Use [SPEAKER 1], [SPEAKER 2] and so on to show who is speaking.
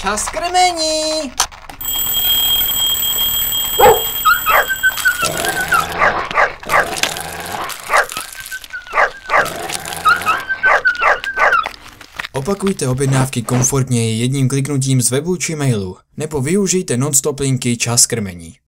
[SPEAKER 1] Čas krmení! Opakujte objednávky komfortně jedním kliknutím z webu či mailu, nebo využijte non-stop linky čas krmení.